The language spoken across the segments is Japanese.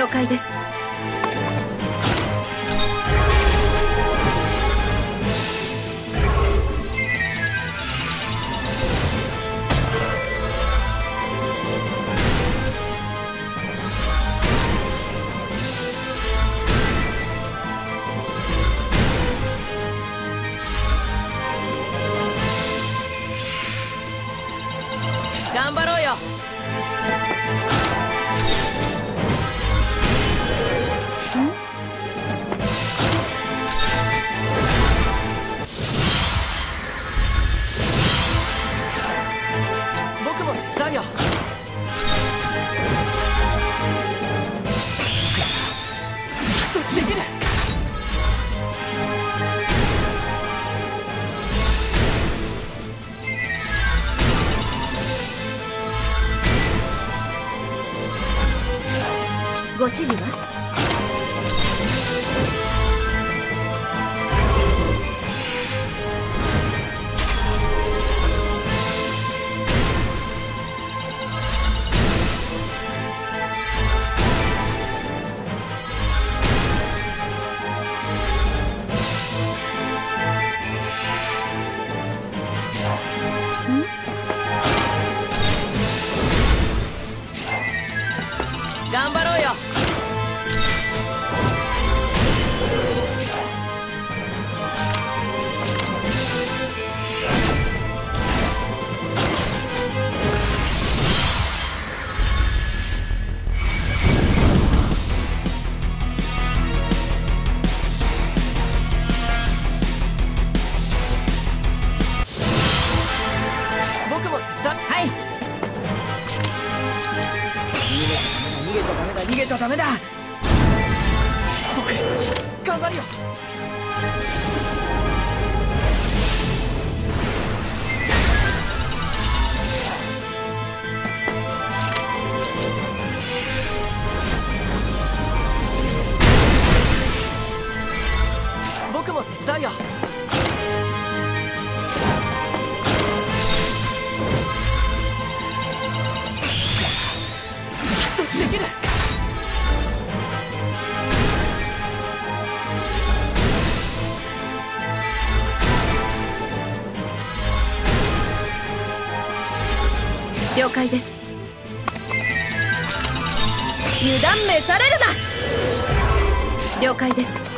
了解です。去几个ダメだ。僕頑張るよ。僕も手伝うよ。了解です。油断召されるな。了解です。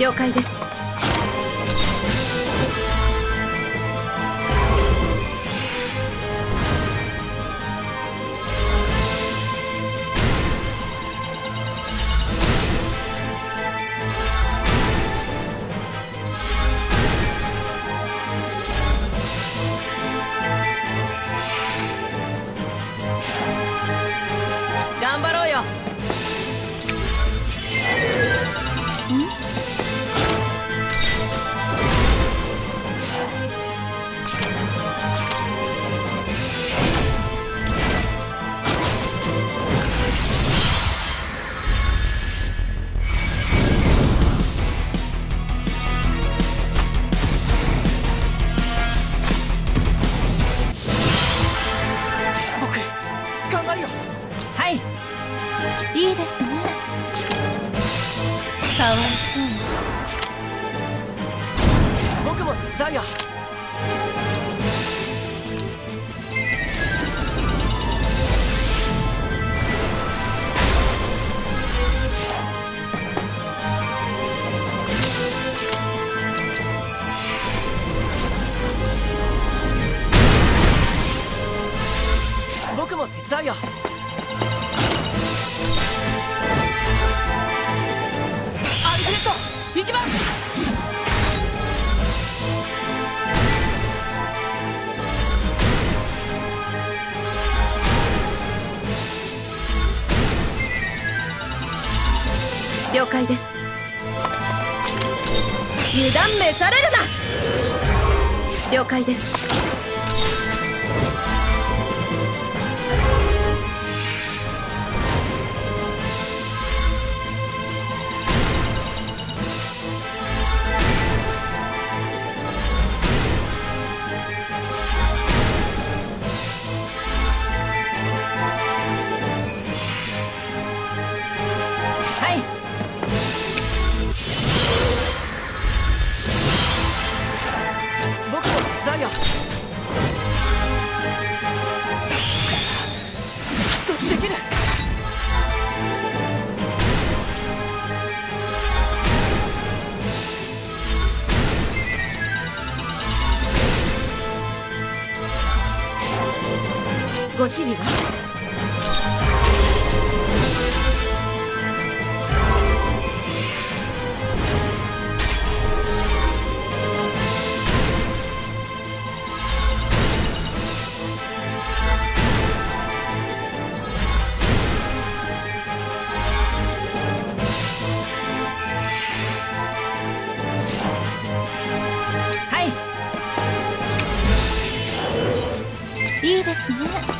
了解です。呀解です。油断召されるな！了解です。指示ははい。いいですね。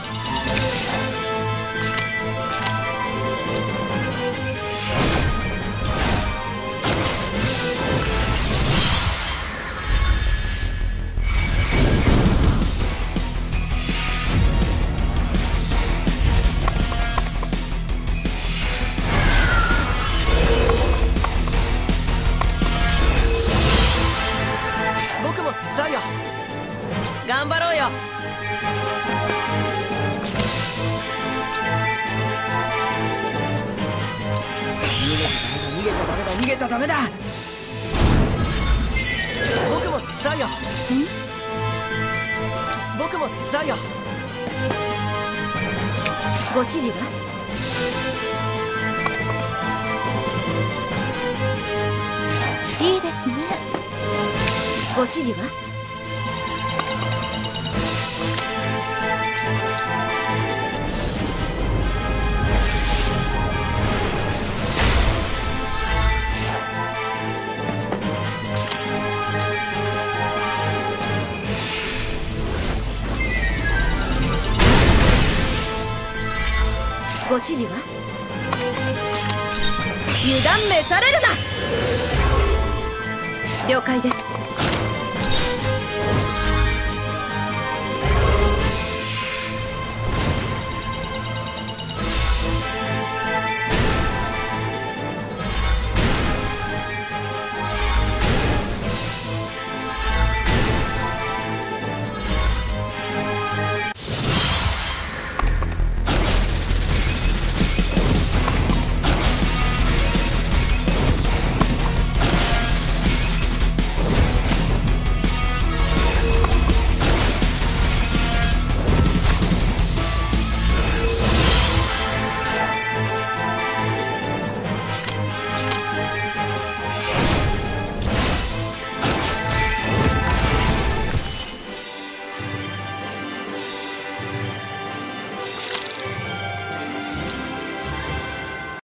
逃げちゃダメだ。僕も手伝うよ。僕も手伝うよ。ご指示は？いいですね。ご指示は？ご指示は？油断召されるな！了解です。